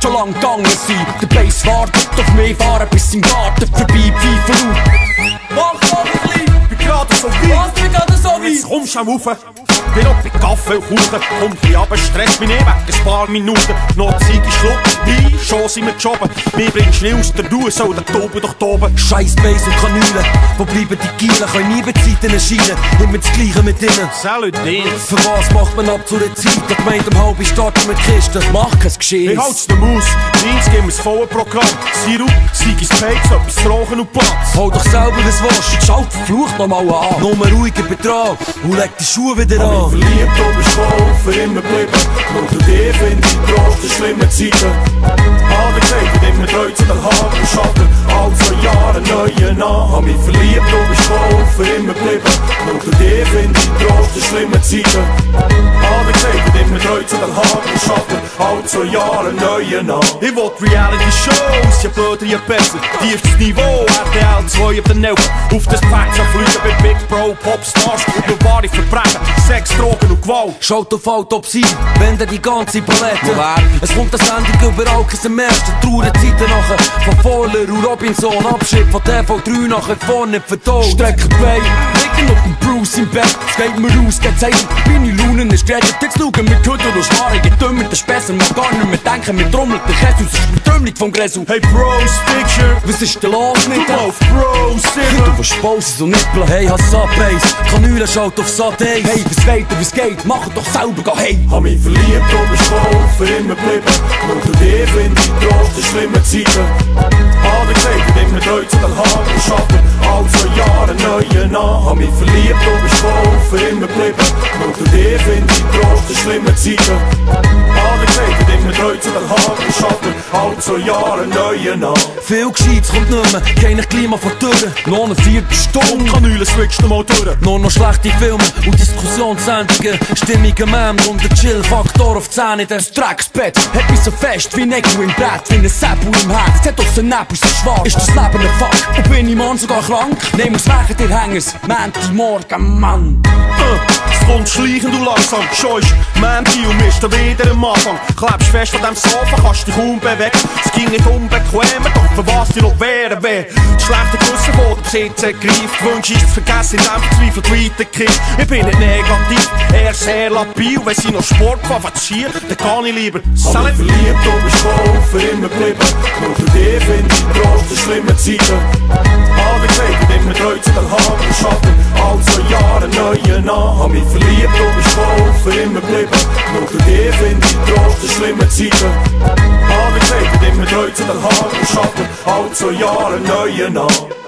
gegangen sein. Der Bass wartet auf mich, fahren bis im Garten vorbei, pfeifen laut. Mach doch ein bisschen! Bin gerade so weit. Was, bin gerade so weit? Jetzt kommst du am Rauf. Bin noch bei Kaffee und Kuchen. Komm ein aber stress mich nicht weg, ein paar Minuten. Noch Ziege Schluck, Wein, schon sind wir jobben. Mir bringst schnell aus der Ruhe, so der Toben doch toben. Scheiß Bass und Kanüle, wo bleiben die Gielen, können nie bei Zeiten erscheinen. Immer das Gleiche mit ihnen. Salut. Für was macht man ab zu der Zeit? Der gemeint um halb starten mit Kisten. Mach kein Geschehen. Ich halt's den Maus, Dienst geben wir das volle Programm. Sirup, Siegis Pipes, etwas zu rauchen und Platz. Hol doch selber das Wasch, schalt verflucht noch mal an. Nur ruhiger Betrag und leg die Schuhe wieder an. mich verliebt, du bist voll für immer geblieben. Nur du dir findest ich Trost in schlimmen Zeiten. Ich immer treu zu den Haken schaffen. All zwei Jahre neue an. Hab mich verliebt, du bist voll für immer geblieben. All zwei Jahre neue an. Ich will Reality Shows, je blöder, besser. Tiefstes Niveau, RTL 2 auf den Nelken. Auf das Patch fliegen bei Big Bro, Popstars. Nur wahre Verbrechen, Sex, Drogen und Gewalt. Schaut auf Autopsie, wende die ganze Palette. Es kommt eine Sendung überall, kein im ersten traurige Zeiten nachher. Voller und Robinson, Abschied von TV3 nachher vorne verdaut. Strecken die Beine, liegen auf dem Bruce im Bett. Es geht mir raus, geht zeigen, meine Launen ist gerettet. Jetzt schauen wir Köder und Schmarre, gedümmert, das Besser, man gar nicht mehr denken, wir trommeln den Käse aus, ist Betrümmlung vom Gräsel. Hey Bros, Picture, Was ist denn los mit dem? auf Bros, Du Simmer. verspausen so Nippel, hey, hast Sub-Bass Kanüle schaut auf Sat Hey, was weht ihr, was geht? Mach doch selber, geh hey Hab mich verliebt, du bist voll für immer geblieben. Nur du dir findest ich Trost in schlimmen Zeiten. Zu den Haken schaffen. Zwei Jahre neue an. Hab mich verliebt, du bist voll für immer geblieben. Nur du dir findest ich Trost in schlimmen Zeiten. Ich immer treu zu den Haken schaffen. All zwei Jahre neue an. Viel Gescheites kommt nicht mehr, keine Klima die Türen Noch eine Viertelstunde Kanüle switcht mal durch. Nur noch schlechte Filme und Diskussionssendungen Stimmige Mem und der Chill-Faktor auf 10 in das Drecksbett Hat mich so fest wie Necko im Bett, wie ein Seppo im Herz Zet aus den Nebel so schwarz, ist das Leben ein Fuck? Und bin ich Mann sogar krank? Nehm aus Wegen dir Hängers, morgen, Mann Äh, Es kommt schleichend und langsam, ist Mandy und misst wieder am Anfang. Klebst fest an dem Sofa, kannst dich kaum bewegen. Es ging nicht unbequem, doch für was dir noch wäre weh. Das schlechte Gewissen, wo der Besitz ergreift. Wünsch ist zu vergessen, in dem verzweifelt weiterkippt. Ich bin nicht negativ, eher sehr labil. Wenn sie noch Sport favorisieren, dann kann ich lieber. Salut. verliebt, du bist voll für immer geblieben. Nur du dir findest ich Trost in schlimmen Zeiten. Nur du dir findest ich Trost in schlimmen Zeiten. Gesagt, ich immer treu zu den Haken schaffen. All zwei Jahre neue an.